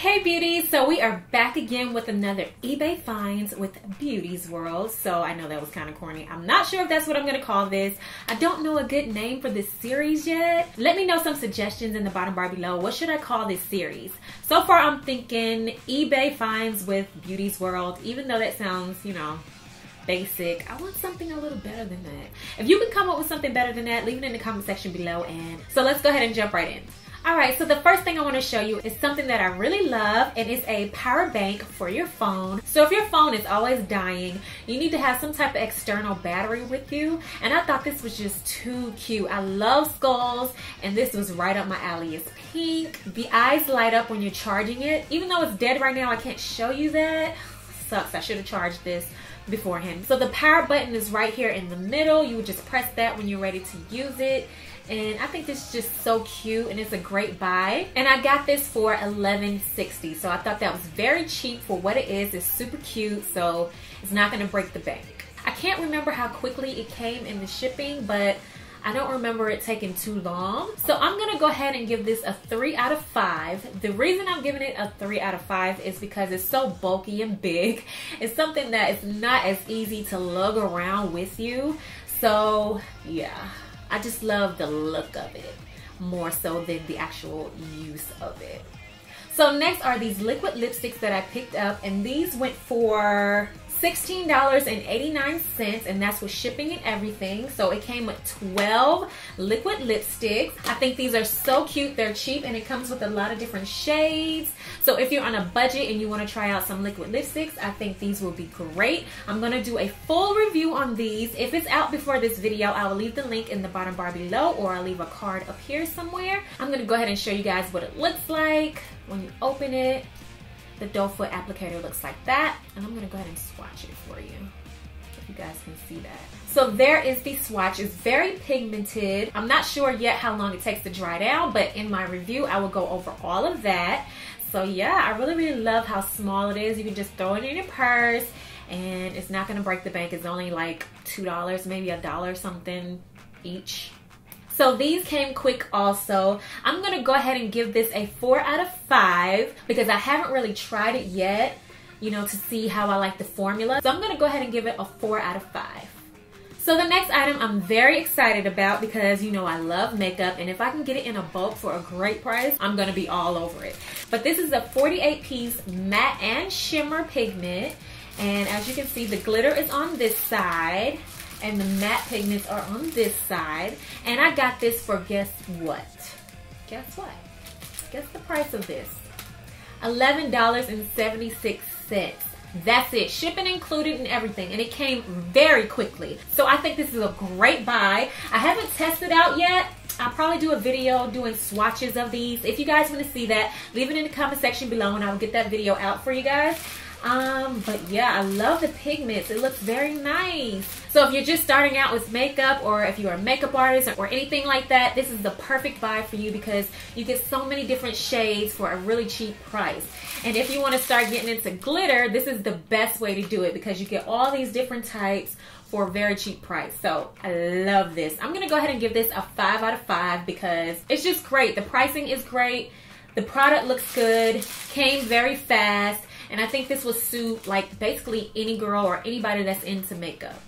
Hey beauties, so we are back again with another eBay finds with Beauty's World. So I know that was kind of corny. I'm not sure if that's what I'm going to call this. I don't know a good name for this series yet. Let me know some suggestions in the bottom bar below. What should I call this series? So far I'm thinking eBay finds with Beauty's World, even though that sounds, you know, basic. I want something a little better than that. If you can come up with something better than that, leave it in the comment section below. And so let's go ahead and jump right in. All right, so the first thing I wanna show you is something that I really love and it's a power bank for your phone. So if your phone is always dying, you need to have some type of external battery with you. And I thought this was just too cute. I love skulls and this was right up my alley. It's pink. The eyes light up when you're charging it. Even though it's dead right now, I can't show you that. Sucks, I should have charged this beforehand. So the power button is right here in the middle. You would just press that when you're ready to use it and I think this is just so cute and it's a great buy. And I got this for $11.60, so I thought that was very cheap for what it is. It's super cute, so it's not gonna break the bank. I can't remember how quickly it came in the shipping, but I don't remember it taking too long. So I'm gonna go ahead and give this a three out of five. The reason I'm giving it a three out of five is because it's so bulky and big. It's something that is not as easy to lug around with you. So yeah. I just love the look of it more so than the actual use of it. So next are these liquid lipsticks that I picked up and these went for $16.89 and that's with shipping and everything. So it came with 12 liquid lipsticks. I think these are so cute. They're cheap and it comes with a lot of different shades. So if you're on a budget and you want to try out some liquid lipsticks, I think these will be great. I'm going to do a full review on these. If it's out before this video, I will leave the link in the bottom bar below or I'll leave a card up here somewhere. I'm going to go ahead and show you guys what it looks like when you open it. The doe foot applicator looks like that. And I'm gonna go ahead and swatch it for you if you guys can see that. So there is the swatch. It's very pigmented. I'm not sure yet how long it takes to dry down, but in my review, I will go over all of that. So yeah, I really, really love how small it is. You can just throw it in your purse and it's not gonna break the bank. It's only like $2, maybe a dollar something each. So these came quick also. I'm going to go ahead and give this a 4 out of 5 because I haven't really tried it yet, you know, to see how I like the formula. So I'm going to go ahead and give it a 4 out of 5. So the next item I'm very excited about because you know I love makeup and if I can get it in a bulk for a great price, I'm gonna be all over it. But this is a 48 piece matte and shimmer pigment and as you can see the glitter is on this side and the matte pigments are on this side. And I got this for guess what? Guess what? Guess the price of this. $11.76. That's it. Shipping included and everything. And it came very quickly. So I think this is a great buy. I haven't tested out yet. I'll probably do a video doing swatches of these. If you guys want to see that, leave it in the comment section below and I will get that video out for you guys. Um, but yeah, I love the pigments. It looks very nice. So if you're just starting out with makeup or if you're a makeup artist or anything like that, this is the perfect buy for you because you get so many different shades for a really cheap price. And if you want to start getting into glitter, this is the best way to do it because you get all these different types for a very cheap price. So I love this. I'm going to go ahead and give this a 5 out of 5 because it's just great. The pricing is great. The product looks good. Came very fast and I think this will suit like basically any girl or anybody that's into makeup.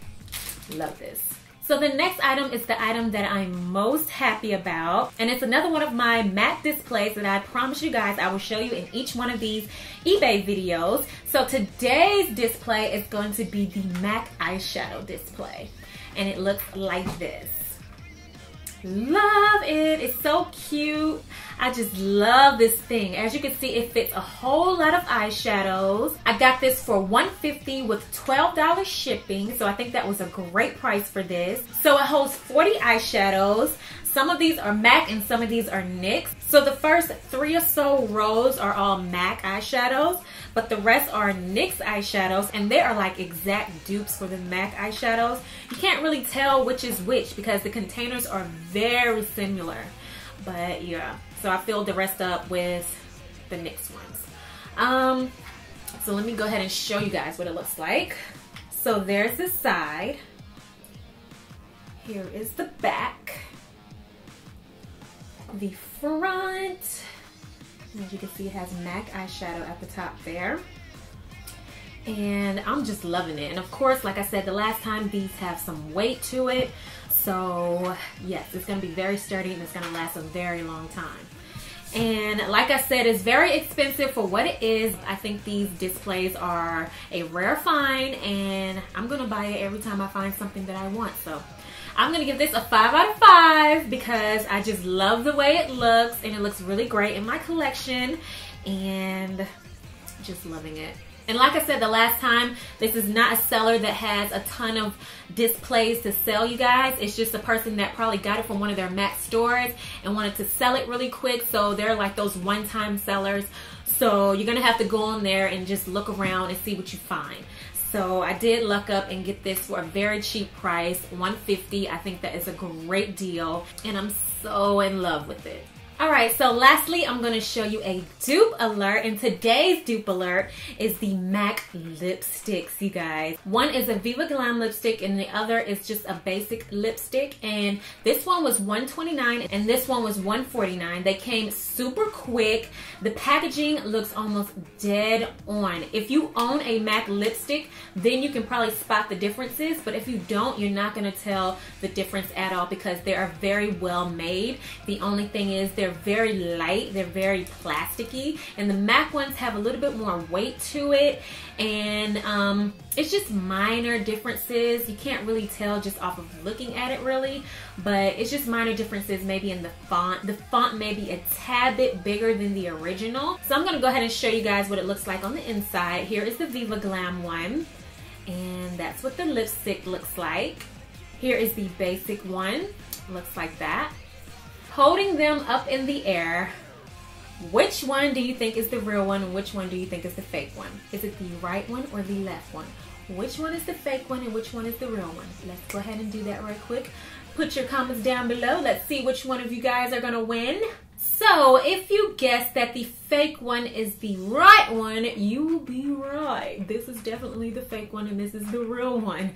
Love this. So the next item is the item that I'm most happy about. And it's another one of my MAC displays that I promise you guys I will show you in each one of these eBay videos. So today's display is going to be the MAC eyeshadow display. And it looks like this. Love it. It's so cute. I just love this thing. As you can see, it fits a whole lot of eyeshadows. I got this for 150 with $12 shipping. So I think that was a great price for this. So it holds 40 eyeshadows. Some of these are MAC and some of these are NYX. So the first three or so rows are all MAC eyeshadows, but the rest are NYX eyeshadows and they are like exact dupes for the MAC eyeshadows. You can't really tell which is which because the containers are very similar. But yeah, so I filled the rest up with the NYX ones. Um, so let me go ahead and show you guys what it looks like. So there's the side. Here is the back the front. As you can see, it has MAC eyeshadow at the top there. And I'm just loving it. And of course, like I said, the last time, these have some weight to it. So yes, it's gonna be very sturdy and it's gonna last a very long time. And like I said, it's very expensive for what it is. I think these displays are a rare find and I'm gonna buy it every time I find something that I want. So I'm gonna give this a five out of five because I just love the way it looks and it looks really great in my collection and just loving it. And like I said the last time, this is not a seller that has a ton of displays to sell you guys. It's just a person that probably got it from one of their MAC stores and wanted to sell it really quick. So they're like those one-time sellers. So you're going to have to go on there and just look around and see what you find. So I did luck up and get this for a very cheap price, 150. I think that is a great deal and I'm so in love with it. All right, so lastly, I'm gonna show you a dupe alert. And today's dupe alert is the MAC lipsticks, you guys. One is a Viva Glam lipstick and the other is just a basic lipstick. And this one was 129 and this one was 149. They came super quick. The packaging looks almost dead on. If you own a MAC lipstick, then you can probably spot the differences. But if you don't, you're not gonna tell the difference at all because they are very well made. The only thing is they're very light. They're very plasticky. And the MAC ones have a little bit more weight to it. And um, it's just minor differences. You can't really tell just off of looking at it really. But it's just minor differences maybe in the font. The font may be a tad bit bigger than the original. So I'm to go ahead and show you guys what it looks like on the inside. Here is the Viva Glam one. And that's what the lipstick looks like. Here is the basic one. Looks like that holding them up in the air. Which one do you think is the real one which one do you think is the fake one? Is it the right one or the left one? Which one is the fake one and which one is the real one? Let's go ahead and do that right quick. Put your comments down below. Let's see which one of you guys are going to win. So if you guess that the fake one is the right one, you will be right. This is definitely the fake one and this is the real one.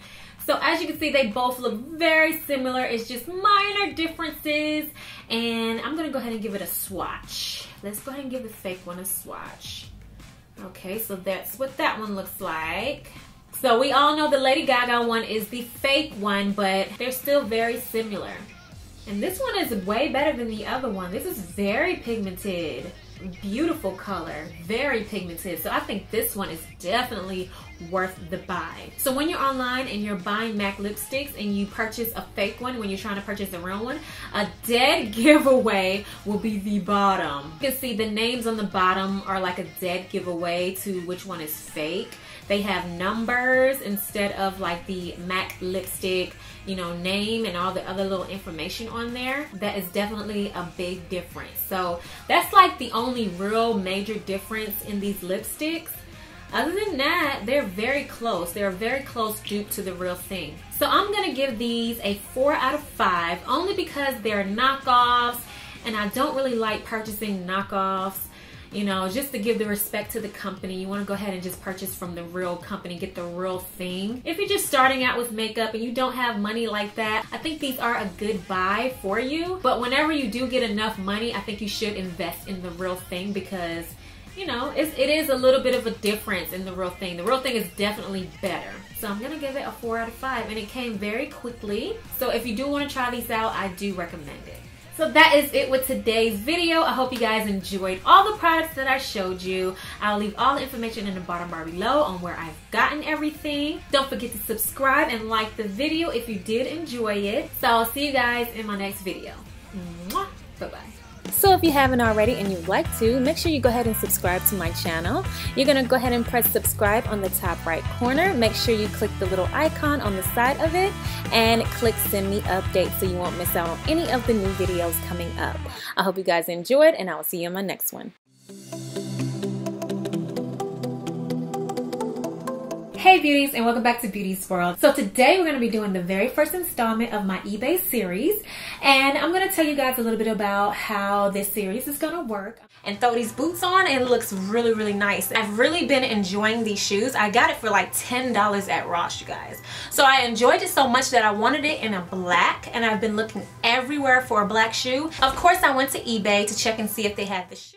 So as you can see, they both look very similar. It's just minor differences. And I'm gonna go ahead and give it a swatch. Let's go ahead and give the fake one a swatch. Okay, so that's what that one looks like. So we all know the Lady Gaga one is the fake one, but they're still very similar. And this one is way better than the other one. This is very pigmented beautiful color, very pigmented. So I think this one is definitely worth the buy. So when you're online and you're buying MAC lipsticks and you purchase a fake one when you're trying to purchase a real one, a dead giveaway will be the bottom. You can see the names on the bottom are like a dead giveaway to which one is fake. They have numbers instead of like the MAC lipstick, you know, name and all the other little information on there. That is definitely a big difference. So that's like the only real major difference in these lipsticks. Other than that, they're very close. They're a very close dupe to the real thing. So I'm going to give these a 4 out of 5 only because they're knockoffs and I don't really like purchasing knockoffs you know, just to give the respect to the company, you want to go ahead and just purchase from the real company, get the real thing. If you're just starting out with makeup and you don't have money like that, I think these are a good buy for you. But whenever you do get enough money, I think you should invest in the real thing because you know, it's, it is a little bit of a difference in the real thing. The real thing is definitely better. So I'm gonna give it a four out of five and it came very quickly. So if you do wanna try these out, I do recommend it. So that is it with today's video. I hope you guys enjoyed all the products that I showed you. I'll leave all the information in the bottom bar below on where I've gotten everything. Don't forget to subscribe and like the video if you did enjoy it. So I'll see you guys in my next video. Bye-bye. So if you haven't already and you'd like to, make sure you go ahead and subscribe to my channel. You're going to go ahead and press subscribe on the top right corner. Make sure you click the little icon on the side of it and click send me updates so you won't miss out on any of the new videos coming up. I hope you guys enjoyed and I will see you in my next one. Hey beauties and welcome back to Beauty's World. So today we're going to be doing the very first installment of my eBay series and I'm going to tell you guys a little bit about how this series is going to work and throw these boots on and it looks really really nice. I've really been enjoying these shoes. I got it for like $10 at Ross you guys. So I enjoyed it so much that I wanted it in a black and I've been looking everywhere for a black shoe. Of course I went to eBay to check and see if they had the shoe.